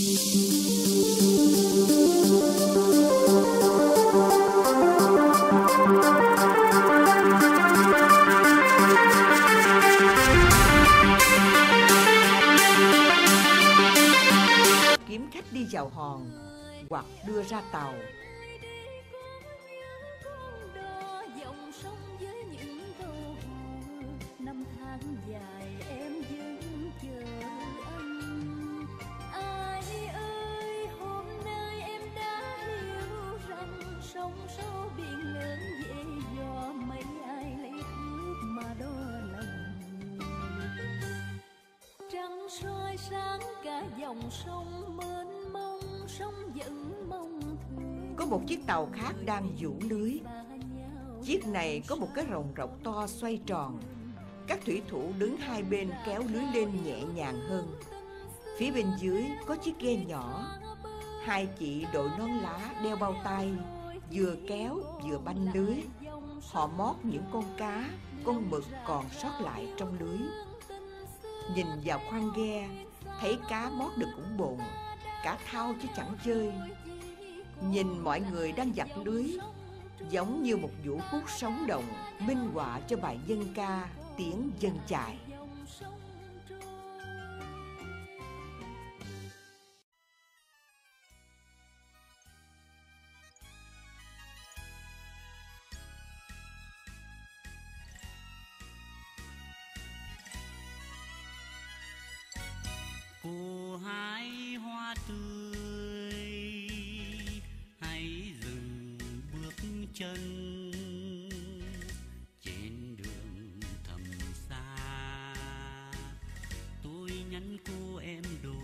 kiếm khách đi vào hòn hoặc đưa ra tàu. Dòng sông mênh mông sông vẫn mong thương có một chiếc tàu khác đang vũ lưới. Chiếc này có một cái rồng rọc to xoay tròn. Các thủy thủ đứng hai bên kéo lưới lên nhẹ nhàng hơn. Phía bên dưới có chiếc ghe nhỏ. Hai chị đội nón lá đeo bao tay, vừa kéo vừa banh lưới. Họ mót những con cá, con mực còn sót lại trong lưới. Nhìn vào khoang ghe thấy cá mót được cũng bồn cá thao chứ chẳng chơi. Nhìn mọi người đang giặt lưới, giống như một vũ khúc sống động minh họa cho bài dân ca tiếng dân chài. Cô hái hoa tươi, hãy dừng bước chân trên đường thầm xa. Tôi nhắn cô em đôi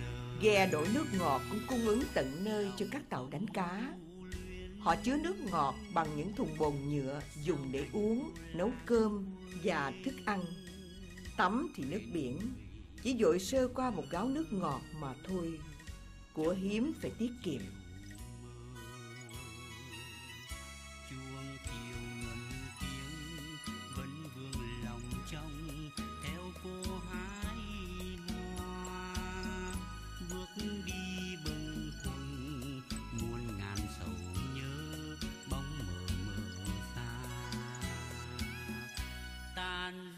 lời. Ghe đổi nước ngọt cũng cung ứng tận nơi cho các tàu đánh cá. Họ chứa nước ngọt bằng những thùng bồn nhựa dùng để uống, nấu cơm và thức ăn. Tắm thì nước biển chỉ dội sơ qua một gáo nước ngọt mà thôi. Của hiếm phải tiết kiệm.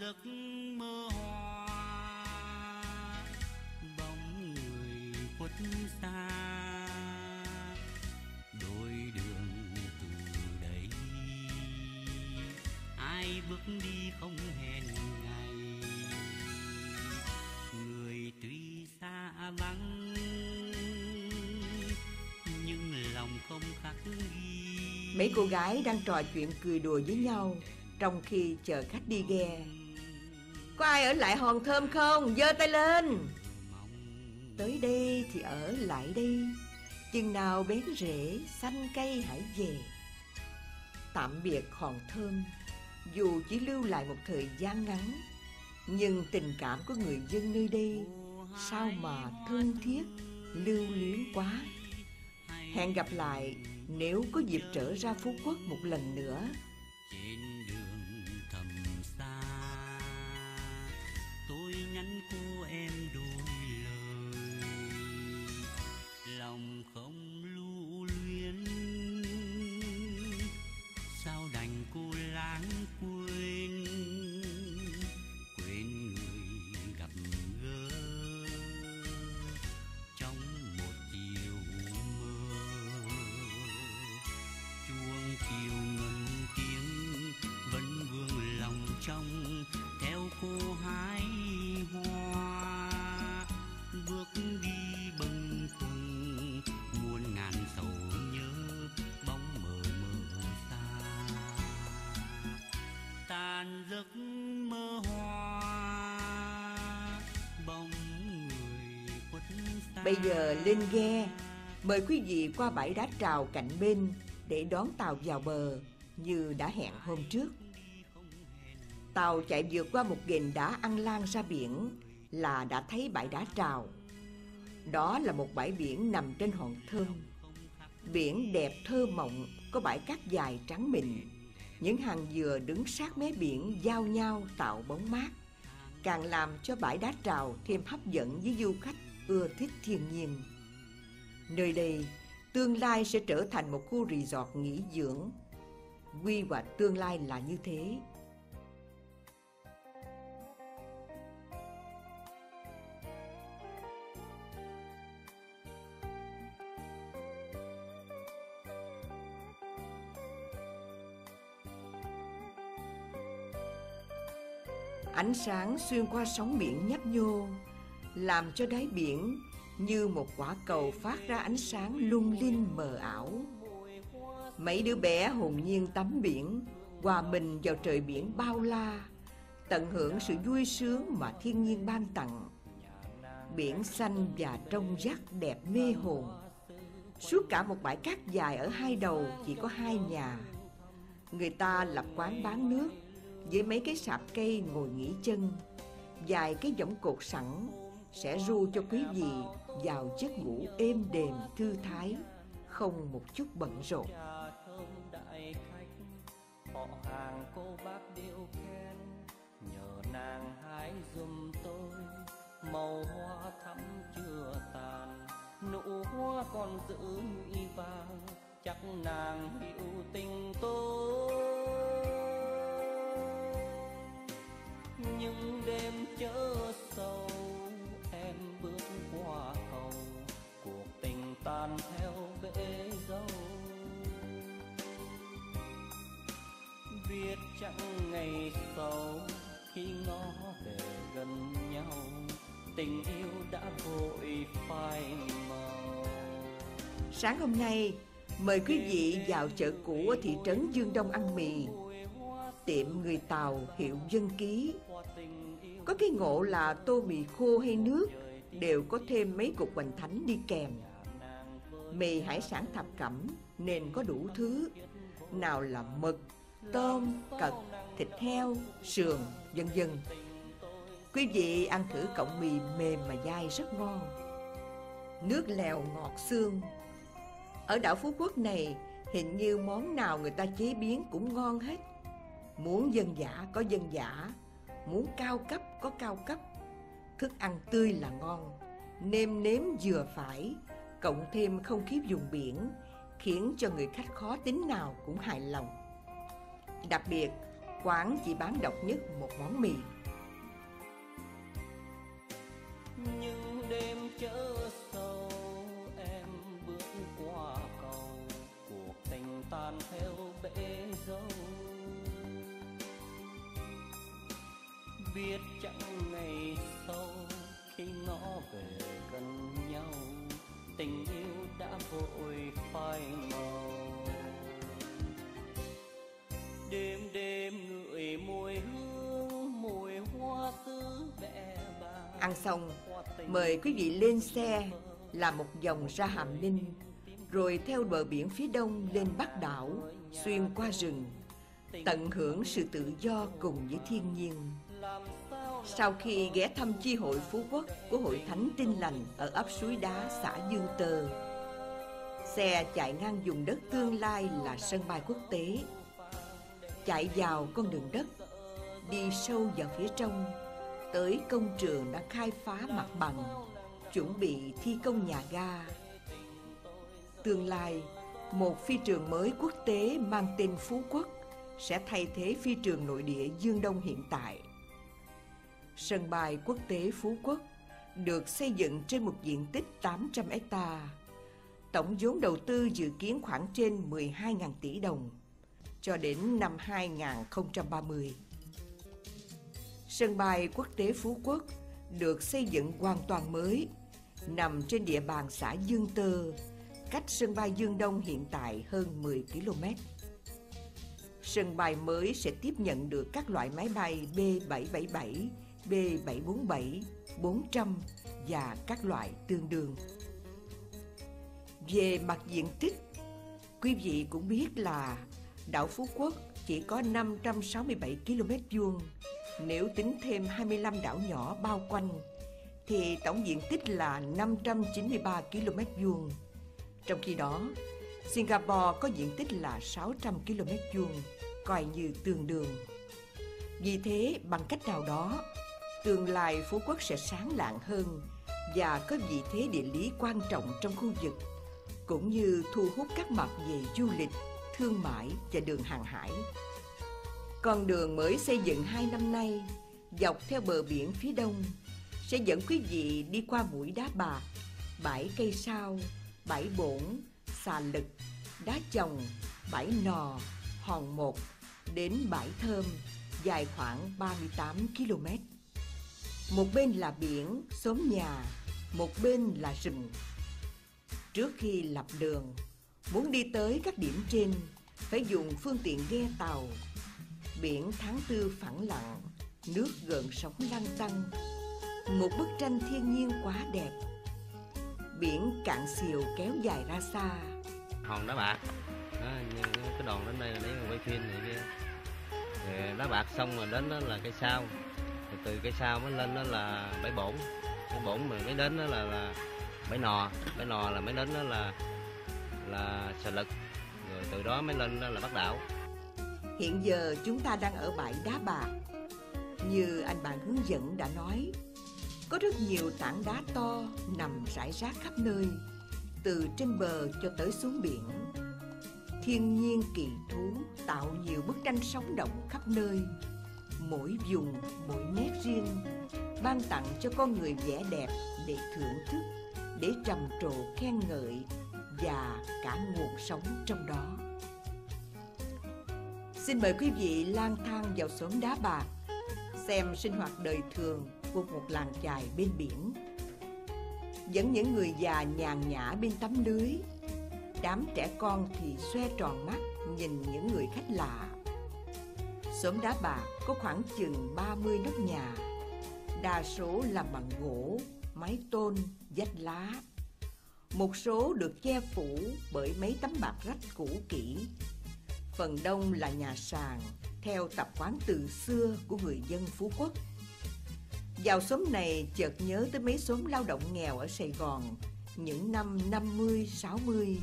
Giấc bước đi không hẹn ngày. Người tuy xa vắng, nhưng lòng không khắc ghi. Mấy cô gái đang trò chuyện cười đùa với nhau, Trong khi chờ khách đi ghe. Có ai ở lại hòn thơm không? giơ tay lên. Tới đây thì ở lại đây. Chừng nào bén rễ, xanh cây hãy về. Tạm biệt hòn thơm. Dù chỉ lưu lại một thời gian ngắn, Nhưng tình cảm của người dân nơi đây Sao mà thân thiết, Lưu luyến quá Hẹn gặp lại nếu có dịp trở ra Phú Quốc một lần nữa. Bây giờ lên ghe, mời quý vị qua bãi đá trào cạnh bên để đón tàu vào bờ như đã hẹn hôm trước. Tàu chạy vượt qua một ghềnh đá ăn lan ra biển là đã thấy bãi đá trào. Đó là một bãi biển nằm trên hòn thơm. Biển đẹp thơ mộng, có bãi cát dài trắng mịn. Những hàng dừa đứng sát mé biển giao nhau tạo bóng mát. Càng làm cho bãi đá trào thêm hấp dẫn với du khách ưa thích thiên nhiên. Nơi đây tương lai sẽ trở thành một khu resort nghỉ dưỡng. Quy hoạch tương lai là như thế. Ánh sáng xuyên qua sóng biển nhấp nhô, làm cho đáy biển như một quả cầu phát ra ánh sáng lung linh mờ ảo. Mấy đứa bé hồn nhiên tắm biển, hòa mình vào trời biển bao la, tận hưởng sự vui sướng mà thiên nhiên ban tặng. Biển xanh và trong vắt đẹp mê hồn. Suốt cả một bãi cát dài ở hai đầu chỉ có hai nhà. Người ta lập quán bán nước với mấy cái sạp cây ngồi nghỉ chân, vài cái võng cột sẵn sẽ ru cho quý vị vào giấc ngủ êm đềm thư thái, không một chút bận rộn. họ hàng cô bác đều khen. Nhờ nàng hái giùm tôi màu hoa thắm chưa tàn. Nụ hoa còn giữ nhụy vàng chắc nàng hiểu tình tôi. Những đêm chớ sầu tan theo bể dâu biết chẳng ngày sau khi ngó về gần nhau tình yêu đã vội phai màu Sáng hôm nay, mời quý vị vào chợ cũ ở thị trấn Dương Đông ăn mì. Tiệm người Tàu hiệu Dân Ký. Có cái ngộ là tô mì khô hay nước đều có thêm mấy cục hoành thánh đi kèm. Mì hải sản thập cẩm nên có đủ thứ. Nào là mực, tôm, cật, thịt heo, sườn, vân vân. Quý vị ăn thử cọng mì mềm mà dai rất ngon. Nước lèo ngọt xương. Ở đảo Phú Quốc này, hình như món nào người ta chế biến cũng ngon hết. Muốn dân dã có dân dã, muốn cao cấp có cao cấp. Thức ăn tươi là ngon, nêm nếm vừa phải, cộng thêm không khí vùng biển, khiến cho người khách khó tính nào cũng hài lòng. Đặc biệt, quán chỉ bán độc nhất một món mì. những đêm chớ sâu em bước qua cầu cuộc tình tan theo bể dâu biết chẳng ngày sau khi ngõ về gần nhau tình yêu đã vội phai màu đêm đêm ngửi mùi hương mùi hoa cứ bẹ Ăn xong, mời quý vị lên xe làm một vòng ra Hàm Ninh, rồi theo bờ biển phía đông lên Bắc đảo, xuyên qua rừng, tận hưởng sự tự do cùng với thiên nhiên. Sau khi ghé thăm chi hội Phú Quốc của Hội Thánh Tin Lành ở ấp Suối Đá, xã Dương Tơ, xe chạy ngang vùng đất tương lai là sân bay quốc tế. Chạy vào con đường đất, đi sâu vào phía trong, tới công trường đã khai phá mặt bằng, chuẩn bị thi công nhà ga. Tương lai, một phi trường mới quốc tế mang tên Phú Quốc sẽ thay thế phi trường nội địa Dương Đông hiện tại. Sân bay quốc tế Phú Quốc được xây dựng trên một diện tích 800 hecta. Tổng vốn đầu tư dự kiến khoảng trên 12.000 tỷ đồng cho đến năm 2030. Sân bay quốc tế Phú Quốc được xây dựng hoàn toàn mới, nằm trên địa bàn xã Dương Tơ, cách sân bay Dương Đông hiện tại hơn 10 km. Sân bay mới sẽ tiếp nhận được các loại máy bay B777, B747, 400 và các loại tương đương. Về mặt diện tích, quý vị cũng biết là đảo Phú Quốc chỉ có 567 km vuông. Nếu tính thêm 25 đảo nhỏ bao quanh, thì tổng diện tích là 593 km vuông. Trong khi đó, Singapore có diện tích là 600 km vuông, coi như tương đương. Vì thế, bằng cách nào đó, tương lai Phú Quốc sẽ sáng lạng hơn và có vị thế địa lý quan trọng trong khu vực cũng như thu hút các mặt về du lịch, thương mại và đường hàng hải. Con đường mới xây dựng hai năm nay dọc theo bờ biển phía đông sẽ dẫn quý vị đi qua mũi đá bạc, bãi cây sao, bãi bổn, xà lực, đá chồng, bãi nò, hòn một đến bãi thơm dài khoảng 38 km. Một bên là biển, xóm nhà, một bên là rừng. Trước khi lập đường, muốn đi tới các điểm trên, phải dùng phương tiện ghe tàu. Biển tháng tư phẳng lặng, nước gợn sóng lăn tăn. Một bức tranh thiên nhiên quá đẹp. Biển cạn xiều kéo dài ra xa. hòn đá bạc đó, nhưng cái đoàn đến đây là lấy quay phim này kia đá bạc xong rồi đến đó là cây sao từ cây sao mới lên đó là bãi bổn bãi bổn mà mới đến đó là, là bãi nò bãi nò là mới đến đó là là xà lực rồi từ đó mới lên đó là bắc đảo Hiện giờ chúng ta đang ở bãi đá bạc. Như anh bạn hướng dẫn đã nói, có rất nhiều tảng đá to nằm rải rác khắp nơi, từ trên bờ cho tới xuống biển. Thiên nhiên kỳ thú tạo nhiều bức tranh sống động khắp nơi. Mỗi vùng, mỗi nét riêng, ban tặng cho con người vẻ đẹp để thưởng thức, để trầm trồ khen ngợi và cả nguồn sống trong đó. Xin mời quý vị lang thang vào xóm đá bạc, xem sinh hoạt đời thường của một làng chài bên biển. Dẫn những người già nhàn nhã bên tấm lưới, đám trẻ con thì xoe tròn mắt nhìn những người khách lạ. Xóm đá bạc có khoảng chừng 30 nóc nhà, đa số làm bằng gỗ, mái tôn, vách lá. Một số được che phủ bởi mấy tấm bạc rách cũ kỹ phần đông là nhà sàn theo tập quán từ xưa của người dân Phú Quốc. Vào xóm này chợt nhớ tới mấy xóm lao động nghèo ở Sài Gòn những năm 50, 60.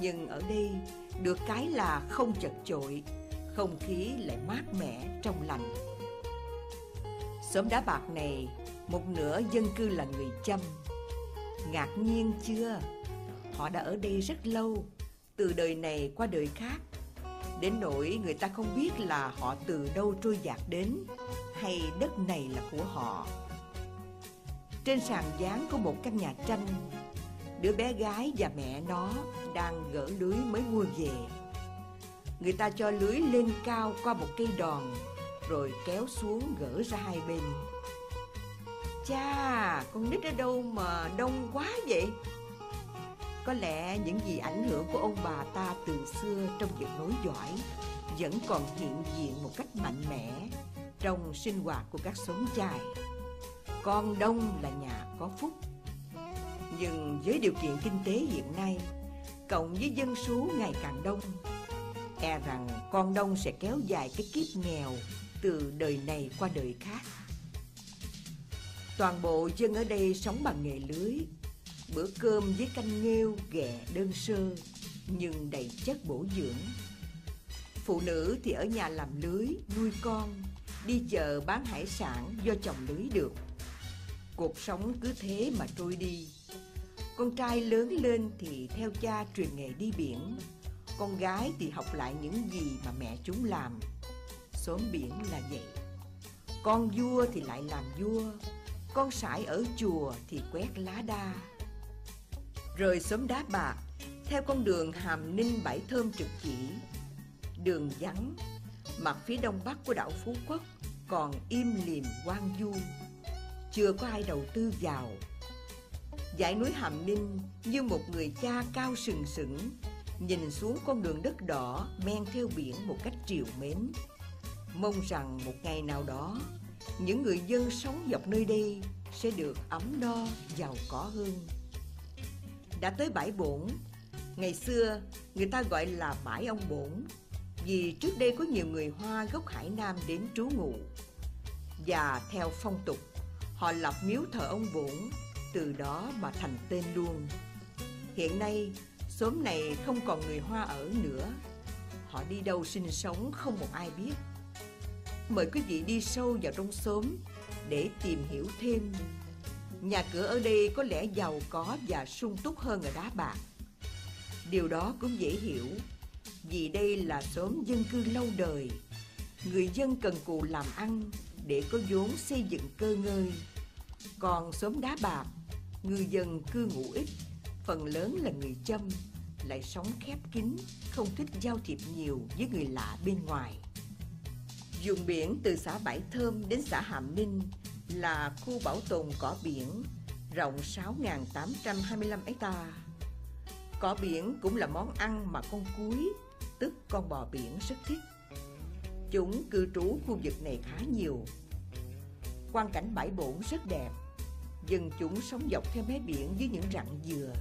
Nhưng ở đây được cái là không chật chội, không khí lại mát mẻ trong lành. Xóm đá bạc này, một nửa dân cư là người Chăm. Ngạc nhiên chưa? Họ đã ở đây rất lâu, từ đời này qua đời khác đến nỗi người ta không biết là họ từ đâu trôi dạt đến hay đất này là của họ trên sàn dáng có một căn nhà tranh đứa bé gái và mẹ nó đang gỡ lưới mới mua về người ta cho lưới lên cao qua một cây đòn rồi kéo xuống gỡ ra hai bên cha con nít ở đâu mà đông quá vậy có lẽ những gì ảnh hưởng của ông bà ta từ xưa trong việc nối dõi vẫn còn hiện diện một cách mạnh mẽ trong sinh hoạt của các xóm chài. Con đông là nhà có phúc. Nhưng với điều kiện kinh tế hiện nay, cộng với dân số ngày càng đông, e rằng con đông sẽ kéo dài cái kiếp nghèo từ đời này qua đời khác. Toàn bộ dân ở đây sống bằng nghề lưới, bữa cơm với canh nghêu ghẹ đơn sơ nhưng đầy chất bổ dưỡng. Phụ nữ thì ở nhà làm lưới, nuôi con, đi chợ bán hải sản do chồng lưới được. Cuộc sống cứ thế mà trôi đi. Con trai lớn lên thì theo cha truyền nghề đi biển. Con gái thì học lại những gì mà mẹ chúng làm. Xóm biển là vậy. Con vua thì lại làm vua, con sải ở chùa thì quét lá đa. Rời xóm đá bạc, theo con đường Hàm Ninh Bãi Thơm trực chỉ. Đường vắng, mặt phía đông bắc của đảo Phú Quốc còn im lìm quang du. Chưa có ai đầu tư vào. Dãy núi Hàm Ninh như một người cha cao sừng sững, nhìn xuống con đường đất đỏ men theo biển một cách triều mến. Mong rằng một ngày nào đó, những người dân sống dọc nơi đây sẽ được ấm no, giàu có hơn đã tới bãi bổn. Ngày xưa, người ta gọi là bãi ông bổn, vì trước đây có nhiều người Hoa gốc Hải Nam đến trú ngụ. Và theo phong tục, họ lập miếu thờ ông bổn, từ đó mà thành tên luôn. Hiện nay, xóm này không còn người Hoa ở nữa. Họ đi đâu sinh sống không một ai biết. Mời quý vị đi sâu vào trong xóm để tìm hiểu thêm Nhà cửa ở đây có lẽ giàu có và sung túc hơn ở đá bạc. Điều đó cũng dễ hiểu, Vì đây là xóm dân cư lâu đời Người dân cần cù làm ăn Để có vốn xây dựng cơ ngơi Còn xóm đá bạc, Ngư dân cư ngụ ít Phần lớn là người châm Lại sống khép kín Không thích giao thiệp nhiều với người lạ bên ngoài Dùng biển từ xã Bãi Thơm đến xã Hàm Ninh là khu bảo tồn cỏ biển rộng 6.825 hecta. Cỏ biển cũng là món ăn mà con cúi, tức con bò biển rất thích. Chúng cư trú khu vực này khá nhiều. Quan cảnh bãi bổn rất đẹp. Dân chúng sống dọc theo mé biển với những rặng dừa.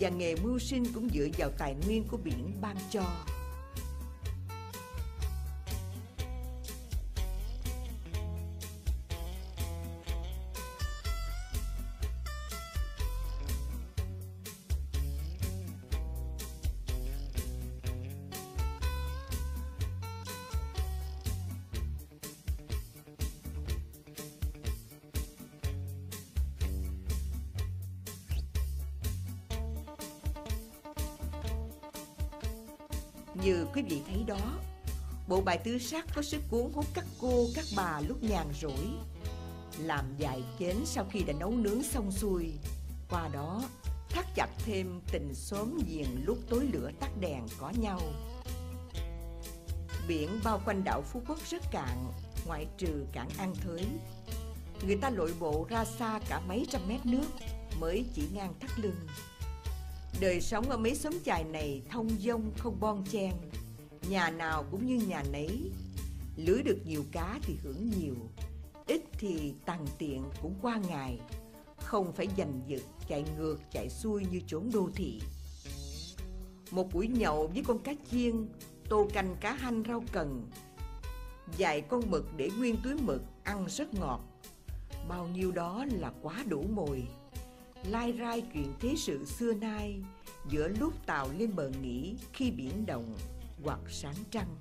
Và nghề mưu sinh cũng dựa vào tài nguyên của biển ban cho. Như quý vị thấy đó, bộ bài tứ sắc có sức cuốn hút các cô, các bà lúc nhàn rỗi. Làm dài chén sau khi đã nấu nướng xong xuôi, qua đó thắt chặt thêm tình xóm giềng lúc tối lửa tắt đèn có nhau. Biển bao quanh đảo Phú Quốc rất cạn, ngoại trừ cảng An Thới. Người ta lội bộ ra xa cả mấy trăm mét nước mới chỉ ngang thắt lưng. Đời sống ở mấy xóm chài này thông dông, không bon chen. Nhà nào cũng như nhà nấy. Lưới được nhiều cá thì hưởng nhiều, Ít thì tàn tiện cũng qua ngày. Không phải giành giật, chạy ngược, chạy xuôi như chốn đô thị. Một buổi nhậu với con cá chiên, Tô canh cá hanh rau cần. Vài con mực để nguyên túi mực ăn rất ngọt. Bao nhiêu đó là quá đủ mồi lai rai chuyện thế sự xưa nay giữa lúc tàu lên bờ nghỉ khi biển động hoặc sáng trăng.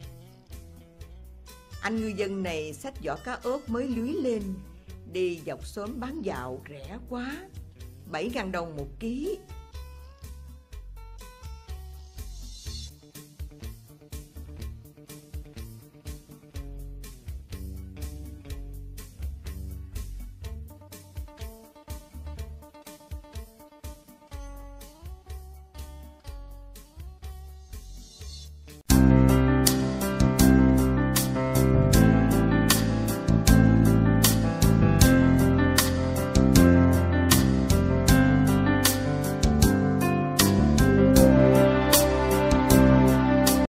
Anh ngư dân này xách giỏ cá ớt mới lưới lên, đi dọc xóm bán dạo rẻ quá, bảy ngàn đồng một ký